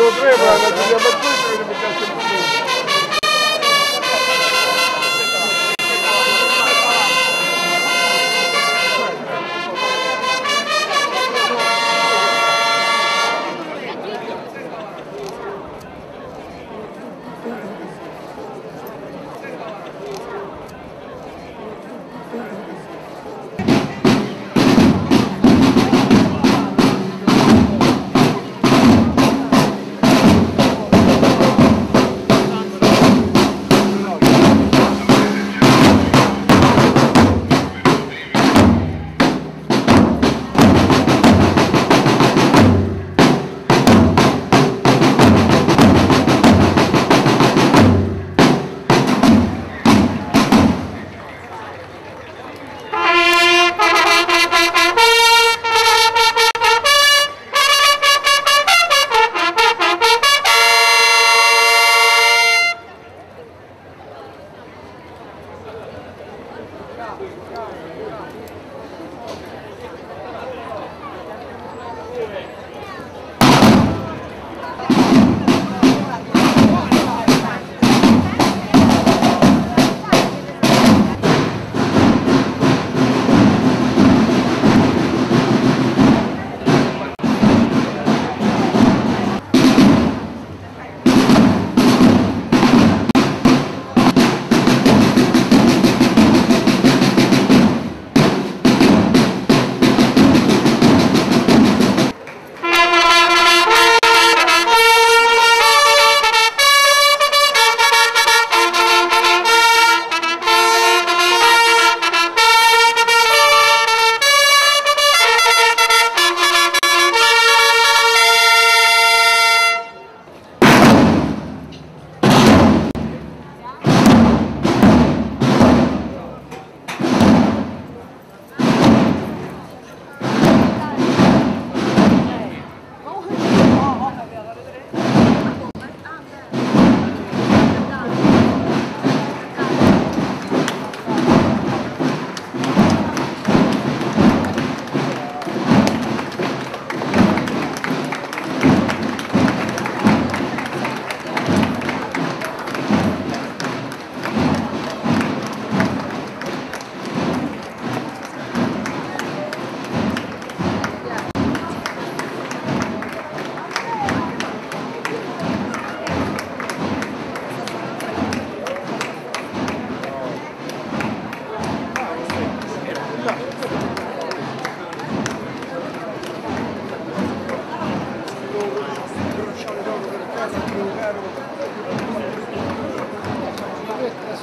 non trema, la tua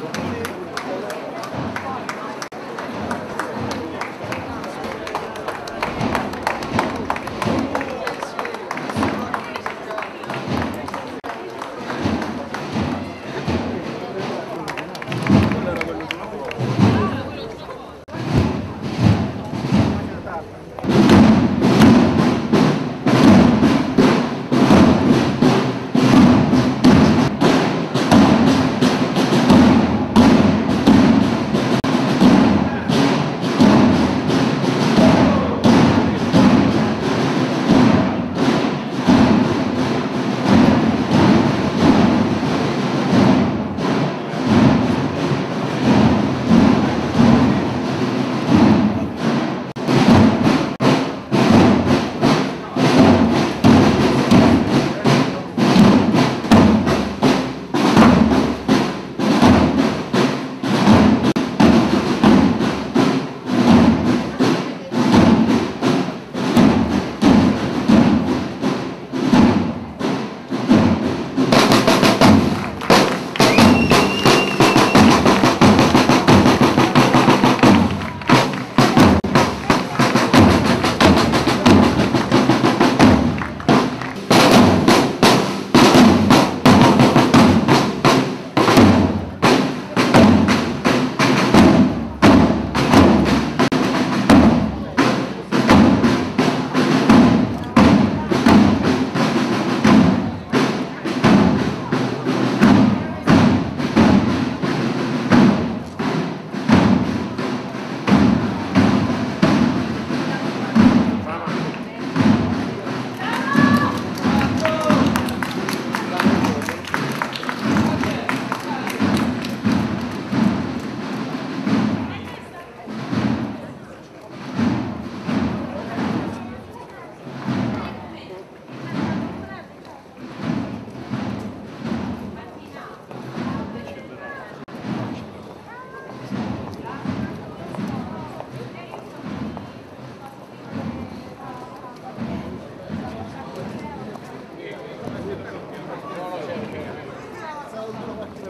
paso.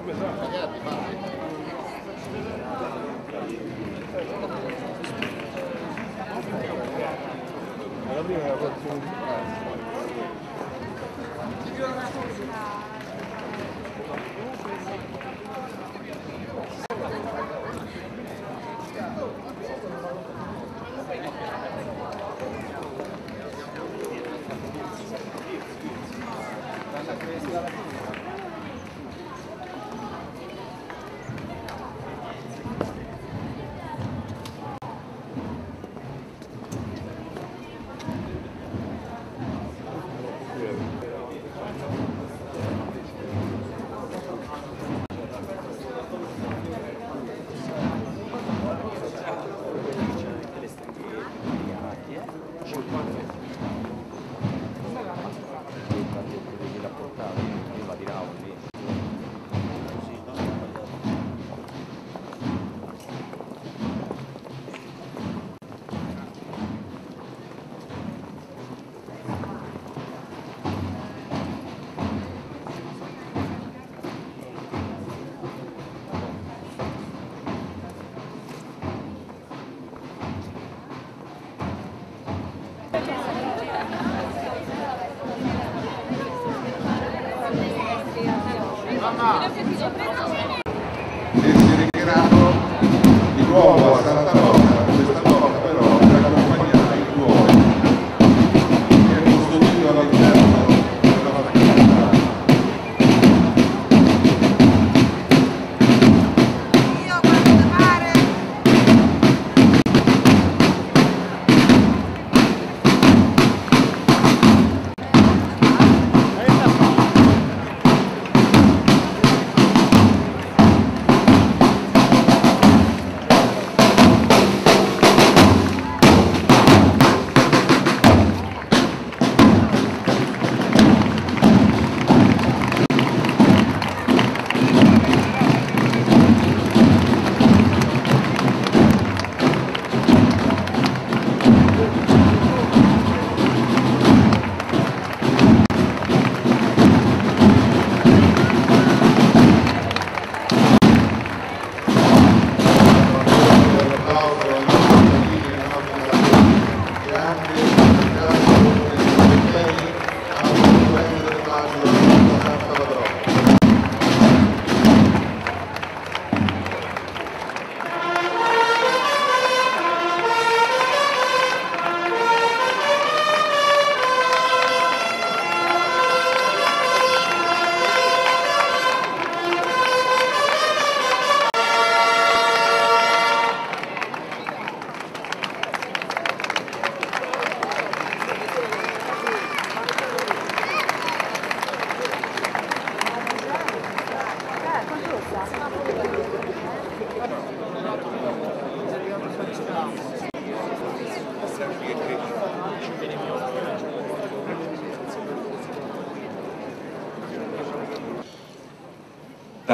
Gracias.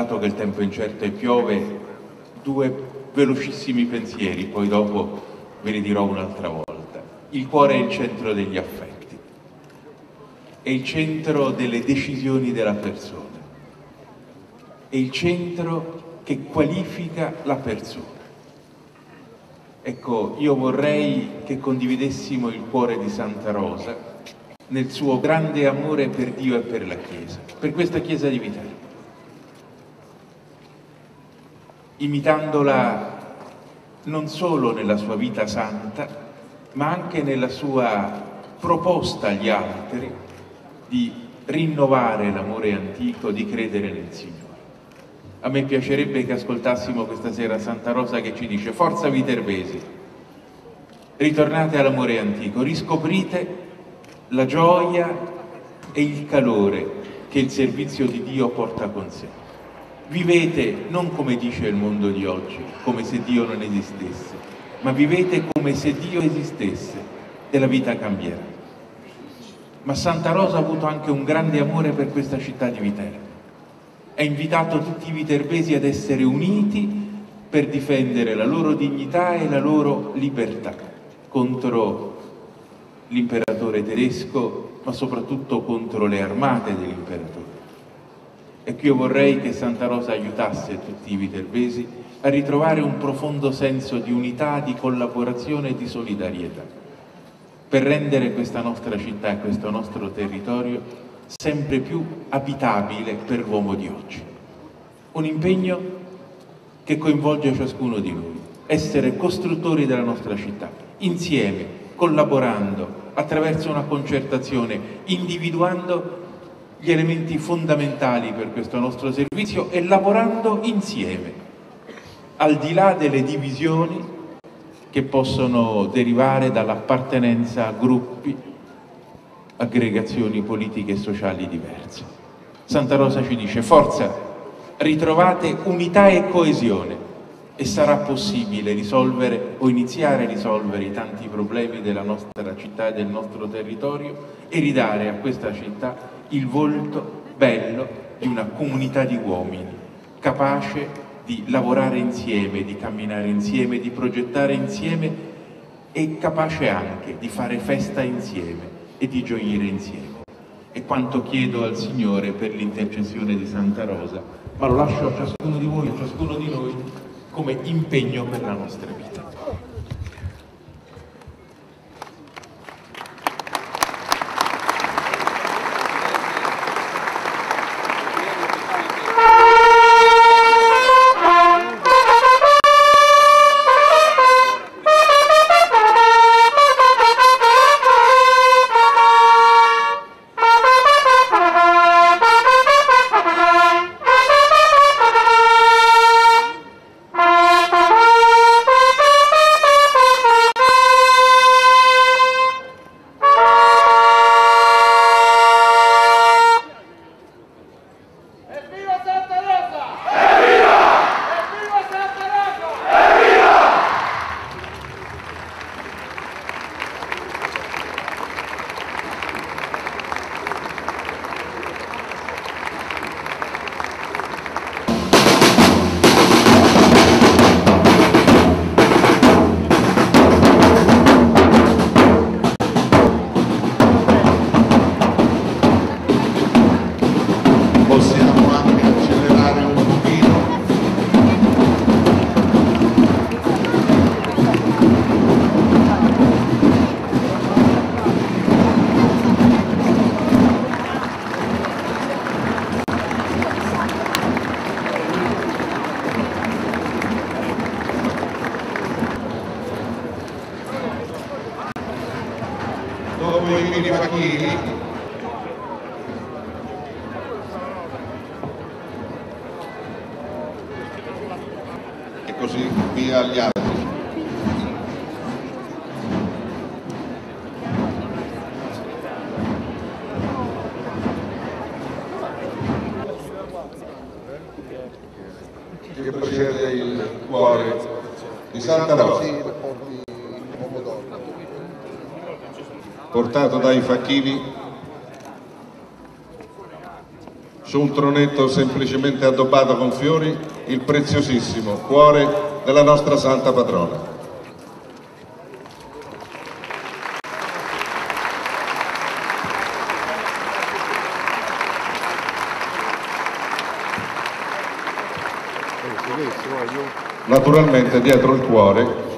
Dato che il tempo è incerto e piove, due velocissimi pensieri, poi dopo ve li dirò un'altra volta. Il cuore è il centro degli affetti, è il centro delle decisioni della persona, è il centro che qualifica la persona. Ecco, io vorrei che condividessimo il cuore di Santa Rosa nel suo grande amore per Dio e per la Chiesa, per questa Chiesa di Viterbo. Imitandola non solo nella sua vita santa, ma anche nella sua proposta agli altri di rinnovare l'amore antico, di credere nel Signore. A me piacerebbe che ascoltassimo questa sera Santa Rosa che ci dice forza viterbesi, ritornate all'amore antico, riscoprite la gioia e il calore che il servizio di Dio porta con sé. Vivete non come dice il mondo di oggi, come se Dio non esistesse, ma vivete come se Dio esistesse e la vita cambierà. Ma Santa Rosa ha avuto anche un grande amore per questa città di Viterbo. Ha invitato tutti i viterbesi ad essere uniti per difendere la loro dignità e la loro libertà contro l'imperatore tedesco, ma soprattutto contro le armate dell'imperatore. Ecco, io vorrei che Santa Rosa aiutasse tutti i viterbesi a ritrovare un profondo senso di unità, di collaborazione e di solidarietà, per rendere questa nostra città e questo nostro territorio sempre più abitabile per l'uomo di oggi. Un impegno che coinvolge ciascuno di noi, essere costruttori della nostra città, insieme, collaborando, attraverso una concertazione, individuando gli elementi fondamentali per questo nostro servizio e lavorando insieme, al di là delle divisioni che possono derivare dall'appartenenza a gruppi, aggregazioni politiche e sociali diverse. Santa Rosa ci dice forza, ritrovate unità e coesione e sarà possibile risolvere o iniziare a risolvere i tanti problemi della nostra città e del nostro territorio e ridare a questa città il volto bello di una comunità di uomini capace di lavorare insieme, di camminare insieme, di progettare insieme e capace anche di fare festa insieme e di gioire insieme. È quanto chiedo al Signore per l'intercessione di Santa Rosa, ma lo lascio a ciascuno di voi, a ciascuno di noi come impegno per la nostra vita. Agli altri. Che procede il cuore di Santa Rosa, portato dai facchini su un tronetto semplicemente addobbato con fiori il preziosissimo cuore della nostra santa patrona. Naturalmente dietro il cuore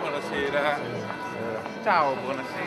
Buonasera. Ciao, buonasera.